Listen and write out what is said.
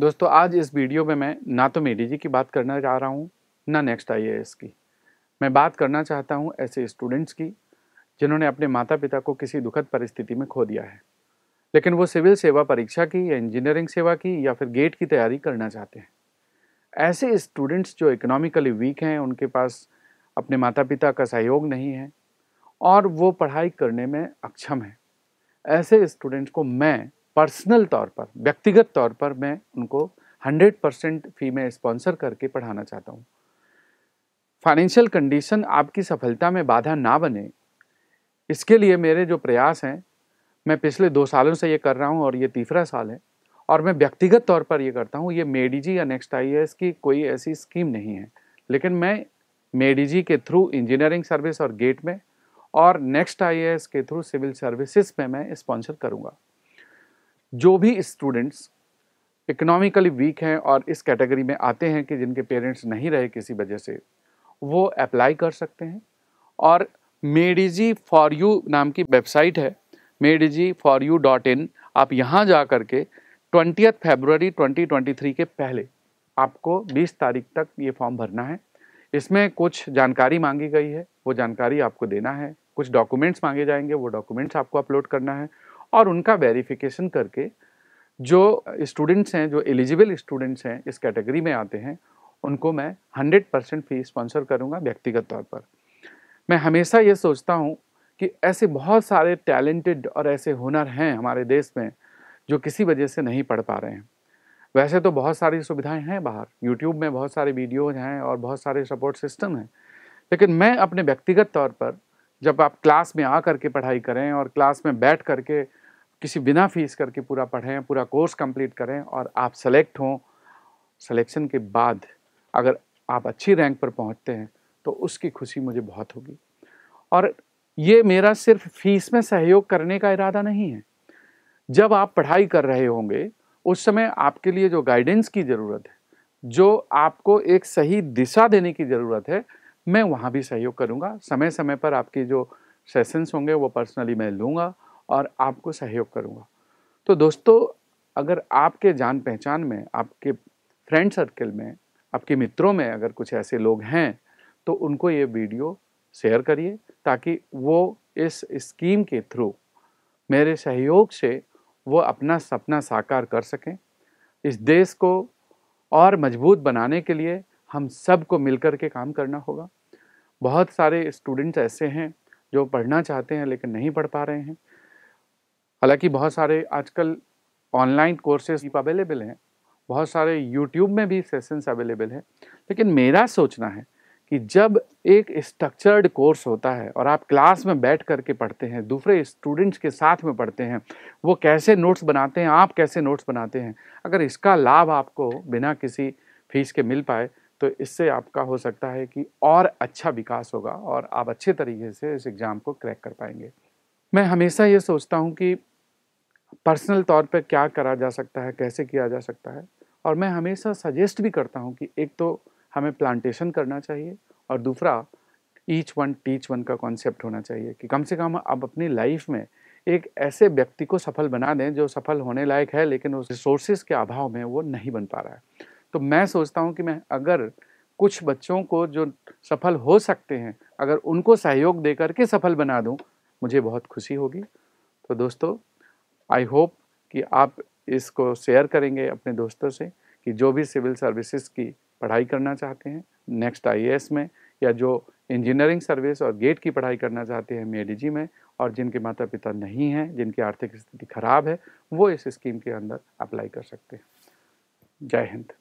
दोस्तों, आज इस वीडियो में मैं ना तो मेडी जी की बात करना चाह रहा हूँ, ना नेक्स्ट आई की। मैं बात करना चाहता हूँ ऐसे स्टूडेंट्स की, जिन्होंने अपने माता पिता को किसी दुखद परिस्थिति में खो दिया है। लेकिन वो सिविल सेवा परीक्षा की या इंजीनियरिंग सेवा की या फिर गेट की तैयारी करना चाहते हैं। ऐसे स्टूडेंट्स जो इकोनॉमिकली वीक हैं, उनके पास अपने माता पिता का सहयोग नहीं है और वो पढ़ाई करने में अक्षम है। ऐसे स्टूडेंट्स को मैं पर्सनल तौर पर, व्यक्तिगत तौर पर मैं उनको 100 परसेंट फ़ी में स्पॉन्सर करके पढ़ाना चाहता हूँ। फाइनेंशियल कंडीशन आपकी सफलता में बाधा ना बने। इसके लिए मेरे जो प्रयास हैं, मैं पिछले दो सालों से ये कर रहा हूँ और ये तीसरा साल है और मैं व्यक्तिगत तौर पर ये करता हूँ। ये मेडीजी या नेक्स्ट आईएएस की कोई ऐसी स्कीम नहीं है, लेकिन मैं मेडीजी के थ्रू इंजीनियरिंग सर्विस और गेट में और नेक्स्ट आईएएस के थ्रू सिविल सर्विसेज़ में मैं स्पॉन्सर करूँगा। जो भी स्टूडेंट्स इकोनॉमिकली वीक हैं और इस कैटेगरी में आते हैं कि जिनके पेरेंट्स नहीं रहे किसी वजह से, वो अप्लाई कर सकते हैं। और मेडिजी फॉर यू नाम की वेबसाइट है made easy for you dot in आप यहाँ जा कर के ट्वेंटी फेबररी 2023 के पहले आपको 20 तारीख तक ये फॉर्म भरना है। इसमें कुछ जानकारी मांगी गई है, वो जानकारी आपको देना है, कुछ डॉक्यूमेंट्स मांगे जाएँगे, वो डॉक्यूमेंट्स आपको अपलोड करना है। और उनका वेरिफिकेशन करके जो स्टूडेंट्स हैं, जो एलिजिबल स्टूडेंट्स हैं, इस कैटेगरी में आते हैं, उनको मैं 100 परसेंट फ़ी स्पॉन्सर करूँगा व्यक्तिगत तौर पर। मैं हमेशा ये सोचता हूँ कि ऐसे बहुत सारे टैलेंटेड और ऐसे हुनर हैं हमारे देश में जो किसी वजह से नहीं पढ़ पा रहे हैं। वैसे तो बहुत सारी सुविधाएँ हैं बाहर। यूट्यूब में बहुत सारे वीडियोज़ हैं और बहुत सारे सपोर्ट सिस्टम हैं। लेकिन मैं अपने व्यक्तिगत तौर पर जब आप क्लास में आ करके पढ़ाई करें और क्लास में बैठ करके किसी बिना फ़ीस करके पूरा पढ़ें, पूरा कोर्स कंप्लीट करें और आप सेलेक्ट हों सिलेक्शन के बाद अगर आप अच्छी रैंक पर पहुँचते हैं तो उसकी खुशी मुझे बहुत होगी। और ये मेरा सिर्फ़ फ़ीस में सहयोग करने का इरादा नहीं है। जब आप पढ़ाई कर रहे होंगे, उस समय आपके लिए जो गाइडेंस की ज़रूरत है, जो आपको एक सही दिशा देने की ज़रूरत है, मैं वहाँ भी सहयोग करूँगा। समय समय पर आपके जो सेशंस होंगे, वो पर्सनली मैं लूँगा और आपको सहयोग करूँगा। तो दोस्तों, अगर आपके जान पहचान में, आपके फ्रेंड सर्कल में, आपके मित्रों में अगर कुछ ऐसे लोग हैं तो उनको ये वीडियो शेयर करिए ताकि वो इस स्कीम के थ्रू मेरे सहयोग से वो अपना सपना साकार कर सकें। इस देश को और मज़बूत बनाने के लिए हम सबको मिलकर के काम करना होगा। बहुत सारे स्टूडेंट्स ऐसे हैं जो पढ़ना चाहते हैं लेकिन नहीं पढ़ पा रहे हैं। हालाँकि बहुत सारे आजकल ऑनलाइन कोर्सेज अवेलेबल हैं, बहुत सारे यूट्यूब में भी सेशंस अवेलेबल हैं, लेकिन मेरा सोचना है कि जब एक स्ट्रक्चर्ड कोर्स होता है और आप क्लास में बैठ करके पढ़ते हैं, दूसरे स्टूडेंट्स के साथ में पढ़ते हैं, वो कैसे नोट्स बनाते हैं, आप कैसे नोट्स बनाते हैं, अगर इसका लाभ आपको बिना किसी फ़ीस के मिल पाए तो इससे आपका हो सकता है कि और अच्छा विकास होगा और आप अच्छे तरीके से इस एग्ज़ाम को क्रैक कर पाएँगे। मैं हमेशा ये सोचता हूँ कि पर्सनल तौर पर क्या करा जा सकता है, कैसे किया जा सकता है? और मैं हमेशा सजेस्ट भी करता हूँ कि एक तो हमें प्लांटेशन करना चाहिए और दूसरा ईच वन टीच वन का कॉन्सेप्ट होना चाहिए कि कम से कम आप अपनी लाइफ में एक ऐसे व्यक्ति को सफल बना दें जो सफल होने लायक है, लेकिन उस रिसोर्सेज के अभाव में वो नहीं बन पा रहा है। तो मैं सोचता हूँ कि मैं अगर कुछ बच्चों को जो सफल हो सकते हैं, अगर उनको सहयोग दे करके सफल बना दूँ, मुझे बहुत खुशी होगी। तो दोस्तों आई होप कि आप इसको शेयर करेंगे अपने दोस्तों से कि जो भी सिविल सर्विसेज़ की पढ़ाई करना चाहते हैं नेक्स्ट आईएएस में, या जो इंजीनियरिंग सर्विस और गेट की पढ़ाई करना चाहते हैं मेडीजी में, और जिनके माता पिता नहीं हैं, जिनकी आर्थिक स्थिति खराब है, वो इस स्कीम के अंदर अप्लाई कर सकते हैं। जय हिंद।